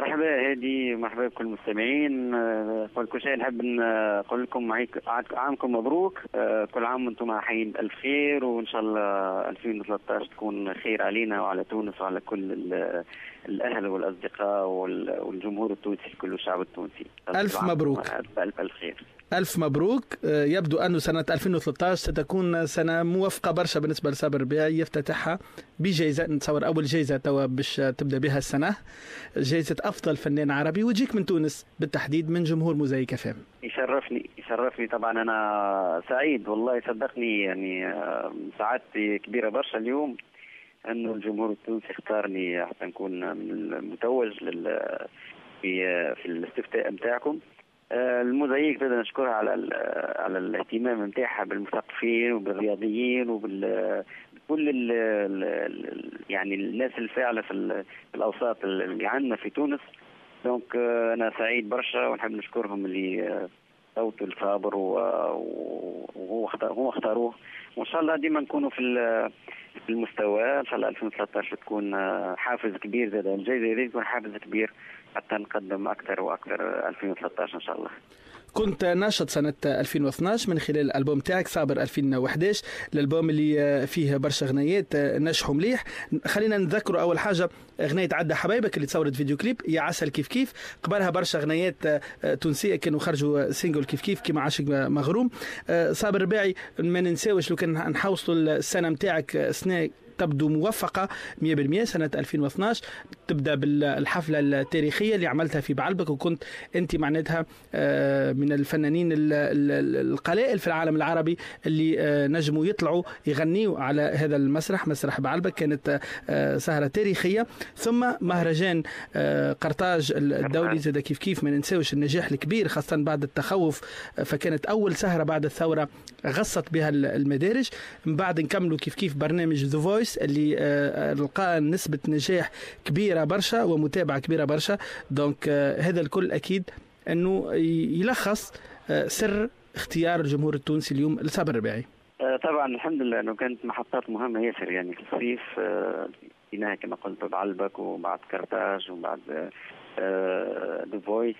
مرحبا هادي مرحبا بكل المستمعين. آه، كل شيء نحب نقول لكم عامكم مبروك. آه، كل عام وأنتم حيين بألف خير وإن شاء الله 2013 تكون خير علينا وعلى تونس وعلى كل الأهل والأصدقاء والجمهور التونسي كل الشعب التونسي. ألف مبروك. الف ألف خير. ألف مبروك. آه، يبدو أن سنة 2013 ستكون سنة موفقة برشا بالنسبة لصابر ربيعي يفتتحها بجائزة نتصور أول جائزة توا باش تبدأ بها السنة. جائزة أفضل فنان عربي. ويجيك من تونس بالتحديد من جمهور موزايك فام يشرفني يشرفني طبعا. أنا سعيد والله صدقني يعني آه، سعادتي كبيرة برشا اليوم أنه الجمهور التونسي اختارني حتى نكون المتوج لل في في الاستفتاء نتاعكم. آه، الموزايك بدنا نشكرها على على الاهتمام نتاعها بالمثقفين وبالرياضيين وبال كل ال ال يعني الناس الفاعلة في الأوساط اللي عندنا في تونس. دونك آه، أنا سعيد برشا ونحب نشكرهم اللي آه، صوتوا الصابر وهو هو اختاروه. وإن شاء الله ديما نكونوا في في المستوى. إن شاء الله 2013 تكون حافز كبير زاد. الجايزه تكون حافز كبير حتى نقدم أكثر وأكثر 2013 إن شاء الله. كنت ناشط سنة 2012 من خلال الألبوم تاعك صابر 2011 الألبوم اللي فيه برشا غنيات نجحوا مليح. خلينا نذكروا أول حاجة غنية عدى حبايبك اللي تصورت فيديو كليب يا عسل كيف كيف. قبلها برشا غنيات تونسية كانوا خرجوا single كيف كيف كيما عاشق مغروم. صابر رباعي ما ننساوش لو كان نحوصلوا السنة متاعك سنة تبدو موفقة 100% سنة 2012 تبدأ بالحفلة التاريخية اللي عملتها في بعلبك وكنت أنت معناتها آه، من الفنانين القلائل في العالم العربي اللي آه، نجموا يطلعوا يغنيوا على هذا المسرح مسرح بعلبك. كانت آه، سهرة تاريخية. ثم مهرجان قرطاج الدولي زاد كيف كيف ما ننساوش النجاح الكبير خاصة بعد التخوف. فكانت أول سهرة بعد الثورة غصت بها المدارج. من بعد نكملوا كيف كيف برنامج The Voice Voice اللي آه، لقى نسبة نجاح كبيرة برشا ومتابعة كبيرة برشا. donc آه، هذا الكل أكيد أنه يلخص آه، سر اختيار الجمهور التونسي اليوم لصابر الرباعي. طبعا الحمد لله إنه كانت محطات مهمة ياسر يعني في الصيف فيناها كما قلت بعلبك وبعد كرتاج وبعد The Voice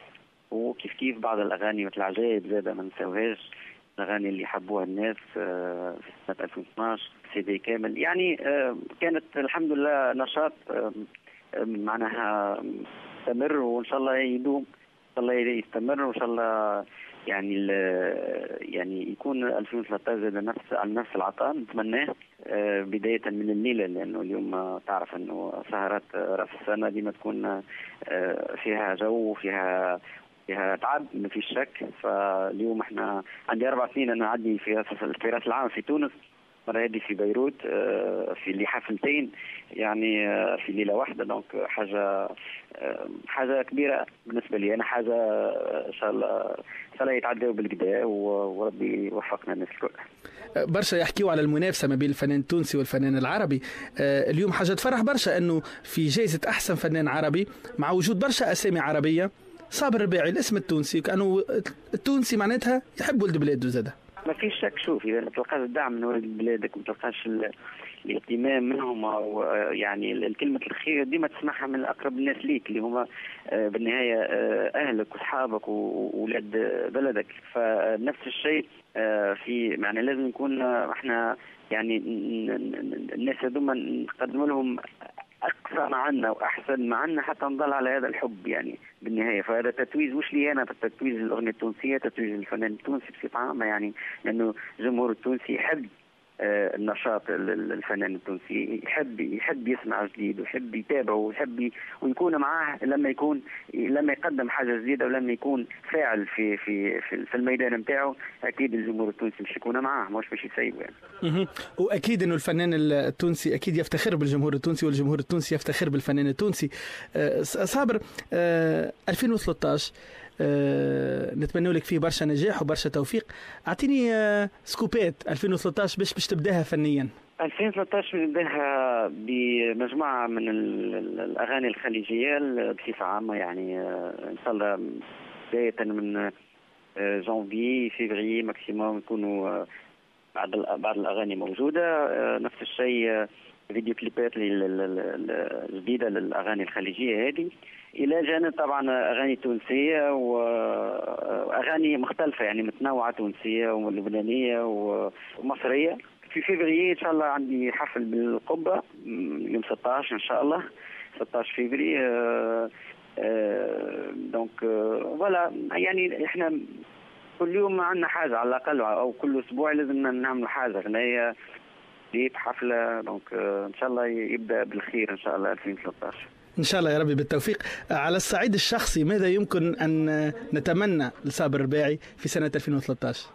وكيف كيف بعض الأغاني مثل عجائب زادة ما نساوهاش الأغاني اللي حبوها الناس في سنة 2012 سي دي كامل. يعني آه، كانت الحمد لله نشاط آه، معناها مستمر وإن شاء الله يدوم إن شاء الله يستمر وإن شاء الله يعني يعني يكون 2013 زاد نفس على نفس العطاء. نتمناه آه، بداية من الليلة لأنه اليوم تعرف إنه سهرات رأس السنة ديما تكون فيها جو وفيها فيها تعب ما فيش شك. فاليوم إحنا عندي أربع سنين أنا عندي في راس العام في تونس المره هذه في بيروت آه، في اللي حفلتين يعني آه، في ليلة واحدة. donc حاجة آه، حاجة كبيرة بالنسبة لي. أنا حاجة إن شاء الله إن شاء الله يتعداوا بالقدا وربي يوفقنا الناس الكل. برشا يحكيوا على المنافسة ما بين الفنان التونسي والفنان العربي. اليوم حاجة تفرح برشا إنه في جائزة أحسن فنان عربي مع وجود برشا أسامي عربية صابر الرباعي الاسم التونسي. كأنه التونسي معناتها يحب ولد بلاده زاده. ما فيش شك. شوف إذا ما تلقاش الدعم من ولد بلادك وما تلقاش الاهتمام منهم أو يعني الكلمة الخير ديما تسمعها من أقرب الناس ليك اللي هما آه، بالنهاية آه، أهلك وأصحابك واولاد بلدك. فنفس الشيء آه، في يعني لازم نكون إحنا يعني الناس هذوما نقدم لهم اقصى ما عندنا وأحسن ما عندنا حتى نضل على هذا الحب يعني بالنهاية. فهذا تتويج مش لي أنا؟ تتويج الاغنيه التونسية تتويج الفنان التونسي بصفة عامة يعني لأنه الجمهور التونسي يحب النشاط الفنان التونسي يحب يحب يسمع جديد ويحب يتابعه ويحب ويكون معاه لما يكون لما يقدم حاجة جديدة ولما يكون فاعل في في في الميدان نتاعو أكيد الجمهور التونسي مش يكون معاه مش باش يسيبه يعني. وأكيد إنه الفنان التونسي أكيد يفتخر بالجمهور التونسي والجمهور التونسي يفتخر بالفنان التونسي آه، صابر 2013 آه، نتمنى لك فيه برشا نجاح وبرشا توفيق. أعطيني أه سكوبات 2013 باش باش تبداها فنيا. 2013 نبداها بمجموعة من الأغاني الخليجية بصفة عامة يعني آه، إن شاء الله بداية من آه، جانفي فيفري maximum يكونوا آه، بعض بعض الأغاني موجودة نفس الشيء فيديو كليبات الجديدة للأغاني الخليجية هذه. إلى جانب طبعا أغاني تونسية واغاني مختلفة يعني متنوعة تونسية ولبنانية ومصرية. في فيفري إن شاء الله عندي حفل بالقبة يوم 16 إن شاء الله 16 فيفري donc voilà يعني إحنا كل يوم عندنا حاجة على الأقل أو كل أسبوع لازم نعمل حاجة. غنايه جيت حفلة donc إن شاء الله يبدأ بالخير إن شاء الله 2013 إن شاء الله يا ربي بالتوفيق. على الصعيد الشخصي ماذا يمكن أن نتمنى لصابر الرباعي في سنة 2013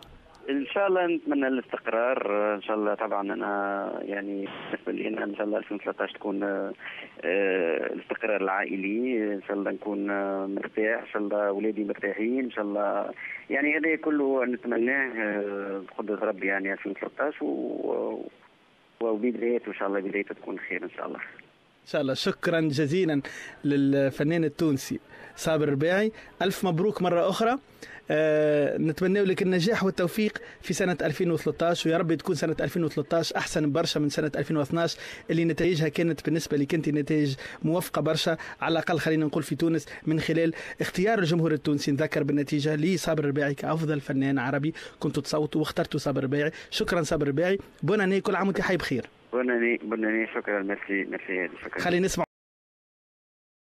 إن شاء الله نتمنى الاستقرار. إن شاء الله طبعا أنا يعني بالنسبة لي إن شاء الله 2013 تكون الاستقرار العائلي. إن شاء الله نكون مرتاح. إن شاء الله اولادي مرتاحين. إن شاء الله يعني هذا كله نتمناه بقدرة ربي يعني 2013 و وبدايته إن شاء الله بدايته تكون خير إن شاء الله. إن شاء الله. شكرا جزيلا للفنان التونسي. صابر الرباعي ألف مبروك مرة أخرى. أه نتمنى لك النجاح والتوفيق في سنة 2013 ويا رب تكون سنة 2013 أحسن برشا من سنة 2012 اللي نتائجها كانت بالنسبة لك أنت نتائج موفقة برشا. على الأقل خلينا نقول في تونس من خلال اختيار الجمهور التونسي. نذكر بالنتيجة لصابر الرباعي كأفضل فنان عربي. كنتوا تصوتوا واخترتوا صابر الرباعي شكرا صابر الرباعي بوناني كل عام وأنت حي بخير. بوناني بوناني شكرا. ميرسي ميرسي خلينا نسمع